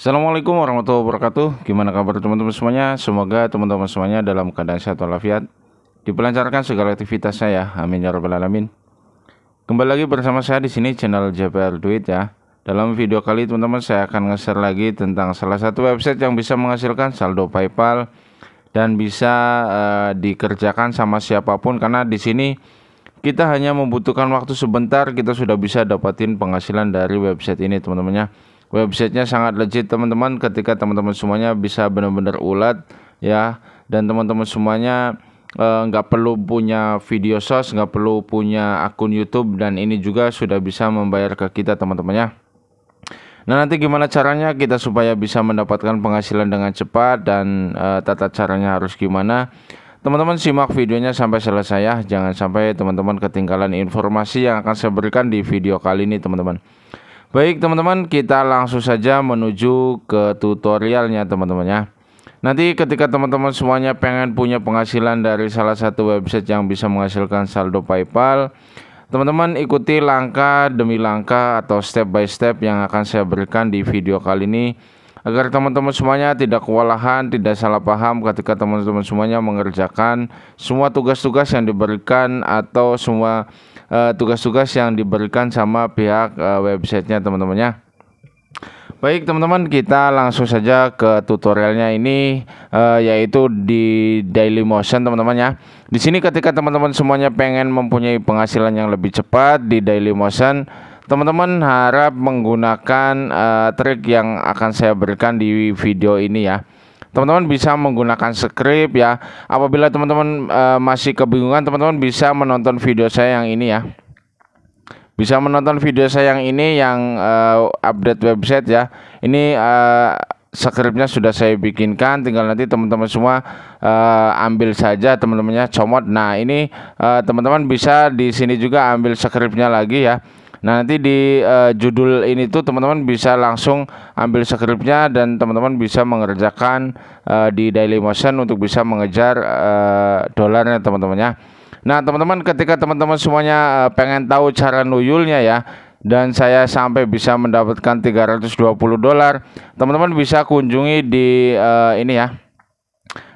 Assalamualaikum warahmatullahi wabarakatuh. Gimana kabar teman-teman semuanya? Semoga teman-teman semuanya dalam keadaan sehat walafiat. Dipelancarkan segala aktivitas saya. Amin ya rabbal alamin. Kembali lagi bersama saya di sini channel JPR Duit ya. Dalam video kali teman-teman saya akan nge-share lagi tentang salah satu website yang bisa menghasilkan saldo Paypal Dan bisa uh, dikerjakan sama siapa pun. Karena di sini kita hanya membutuhkan waktu sebentar kita sudah bisa dapatin penghasilan dari website ini teman-teman ya websitenya sangat legit teman-teman. Ketika teman-teman semuanya bisa benar-benar ulat ya. Dan teman-teman semuanya eh, nggak perlu punya video sos nggak perlu punya akun YouTube dan ini juga sudah bisa membayar ke kita teman-teman ya. Nah nanti gimana caranya? Kita supaya bisa mendapatkan penghasilan dengan cepat dan uh, tata caranya harus gimana? Teman-teman simak videonya sampai selesai ya. Jangan sampai teman-teman ketinggalan informasi yang akan saya berikan di video kali ini teman-teman Baik teman-teman kita langsung saja menuju ke tutorialnya teman-teman ya. Nanti ketika teman-teman semuanya pengen punya penghasilan dari salah satu website yang bisa menghasilkan saldo Paypal Teman-teman ikuti langkah demi langkah atau step by step yang akan saya berikan di video kali ini agar teman-teman semuanya tidak kewalahan, tidak salah paham ketika teman-teman semuanya mengerjakan semua tugas-tugas yang diberikan atau semua Eh, tugas-tugas uh, yang diberikan sama pihak uh, websitenya teman-teman ya. Baik teman-teman kita langsung saja ke tutorialnya ini uh, yaitu di Dailymotion teman-teman ya. Di sini ketika teman-teman semuanya pengen mempunyai penghasilan yang lebih cepat di Dailymotion, teman-teman harap menggunakan uh, trik yang akan saya berikan di video ini ya teman-teman bisa menggunakan script ya. Apabila teman-teman uh, masih kebingungan teman-teman bisa menonton video saya yang ini ya. Bisa menonton video saya yang ini yang uh, update website ya. Ini uh, skripnya sudah saya bikinkan. Tinggal nanti teman-teman semua uh, ambil saja teman-temannya comot. Nah ini teman-teman uh, bisa di sini juga ambil skripnya lagi ya. Nah nanti di uh, judul ini tuh teman-teman bisa langsung ambil skripnya dan teman-teman bisa mengerjakan uh, di Dailymotion untuk bisa mengejar uh, dolarnya teman-teman ya. Nah teman-teman ketika teman-teman semuanya uh, pengen tahu cara nuyulnya ya dan saya sampai bisa mendapatkan 320 dolar, teman-teman bisa kunjungi di uh, ini ya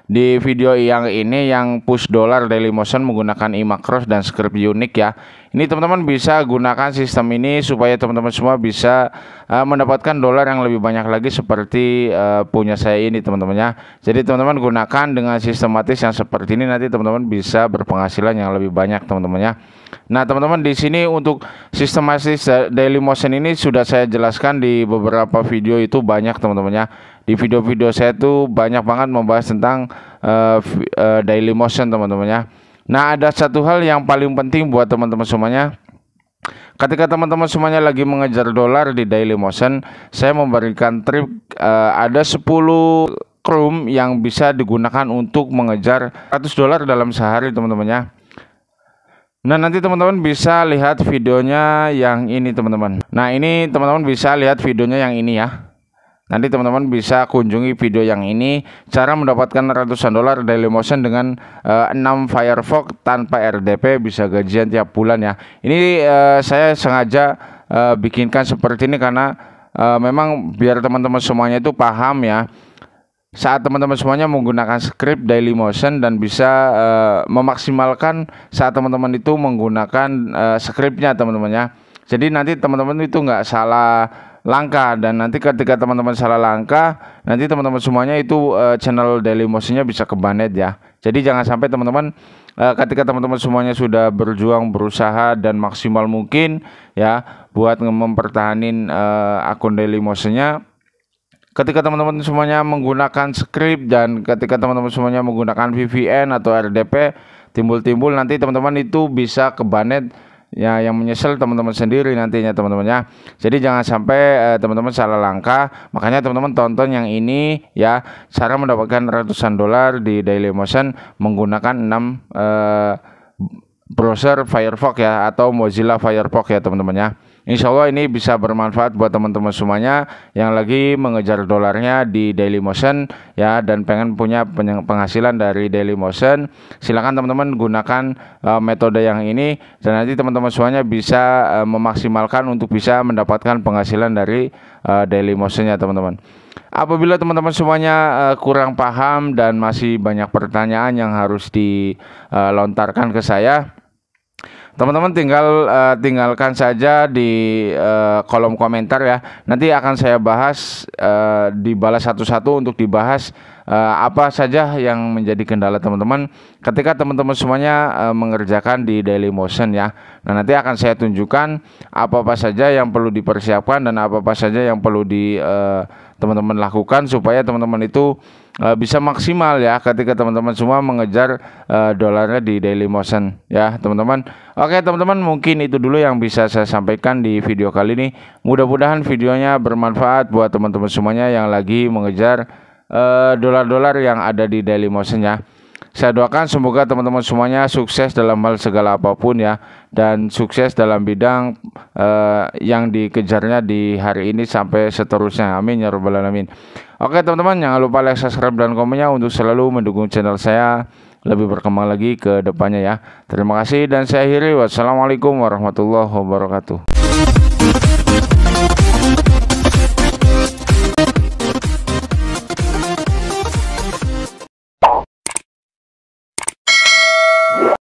di video yang ini yang push dollar daily motion menggunakan iMacros dan script unik ya. Ini teman-teman bisa gunakan sistem ini supaya teman-teman semua bisa uh, mendapatkan dolar yang lebih banyak lagi seperti uh, punya saya ini teman-teman ya. Jadi teman-teman gunakan dengan sistematis yang seperti ini nanti teman-teman bisa berpenghasilan yang lebih banyak teman-teman ya. Nah teman-teman di sini untuk sistematis daily motion ini sudah saya jelaskan di beberapa video itu banyak teman-teman ya di video-video saya tuh banyak banget membahas tentang uh, uh, daily motion teman-teman ya. Nah ada satu hal yang paling penting buat teman-teman semuanya. Ketika teman-teman semuanya lagi mengejar dolar di daily motion, saya memberikan trip uh, ada 10 Chrome yang bisa digunakan untuk mengejar 100 dolar dalam sehari teman-teman ya. Nah nanti teman-teman bisa lihat videonya yang ini teman-teman. Nah ini teman-teman bisa lihat videonya yang ini ya. Nanti teman-teman bisa kunjungi video yang ini cara mendapatkan ratusan dolar daily motion dengan uh, eh, 6 Firefox tanpa RDP bisa gajian tiap bulan ya. Ini uh, saya sengaja uh, bikinkan seperti ini karena uh, memang biar teman-teman semuanya itu paham ya. Saat teman-teman semuanya menggunakan script daily motion dan bisa uh, memaksimalkan saat teman-teman itu menggunakan uh, scriptnya teman-teman ya. Jadi nanti teman-teman itu nggak salah langkah dan nanti ketika teman-teman salah langkah nanti teman-teman semuanya itu uh, channel daily motionnya bisa kebanet ya. Jadi jangan sampai teman-teman uh, ketika teman-teman semuanya sudah berjuang berusaha dan maksimal mungkin ya buat mempertahankan uh, akun daily motionnya ketika teman-teman semuanya menggunakan script dan ketika teman-teman semuanya menggunakan VPN atau RDP timbul-timbul nanti teman-teman itu bisa kebanet ya yang menyesal teman-teman sendiri nantinya teman-teman ya. Jadi jangan sampai eh, teman-teman salah langkah. Makanya teman-teman tonton yang ini ya cara mendapatkan ratusan dolar di Daily Motion menggunakan 6 eh, browser Firefox ya atau Mozilla Firefox ya teman-teman ya. Insya Allah ini bisa bermanfaat buat teman-teman semuanya yang lagi mengejar dolarnya di Daily Motion ya dan pengen punya penghasilan dari Daily Motion. Silakan teman-teman gunakan uh, metode yang ini dan nanti teman-teman semuanya bisa uh, memaksimalkan untuk bisa mendapatkan penghasilan dari uh, Daily Motionnya teman-teman. apabila teman-teman semuanya uh, kurang paham dan masih banyak pertanyaan yang harus dilontarkan ke saya, teman-teman tinggal uh, tinggalkan saja di uh, kolom komentar ya. Nanti akan saya bahas uh, dibalas satu-satu untuk dibahas uh, apa saja yang menjadi kendala teman-teman? Ketika teman-teman semuanya uh, mengerjakan di Daily Motion ya. Nah, nanti akan saya tunjukkan apa-apa saja yang perlu dipersiapkan dan apa-apa saja yang perlu di uh, teman-teman lakukan supaya teman-teman itu uh, bisa maksimal ya ketika teman-teman semua mengejar uh, dolarnya di daily motion ya teman-teman. Oke teman-teman mungkin itu dulu yang bisa saya sampaikan di video kali ini. Mudah-mudahan videonya bermanfaat buat teman-teman semuanya yang lagi mengejar uh, dolar-dolar yang ada di daily motion ya saya doakan semoga teman-teman semuanya sukses dalam hal segala apa pun ya dan sukses dalam bidang uh, yang dikejarnya di hari ini sampai seterusnya. Amin ya rabbal alamin. Oke teman-teman jangan lupa like, subscribe dan komennya untuk selalu mendukung channel saya lebih berkembang lagi ke depannya ya. Terima kasih dan saya akhiri wassalamualaikum warahmatullahi wabarakatuh.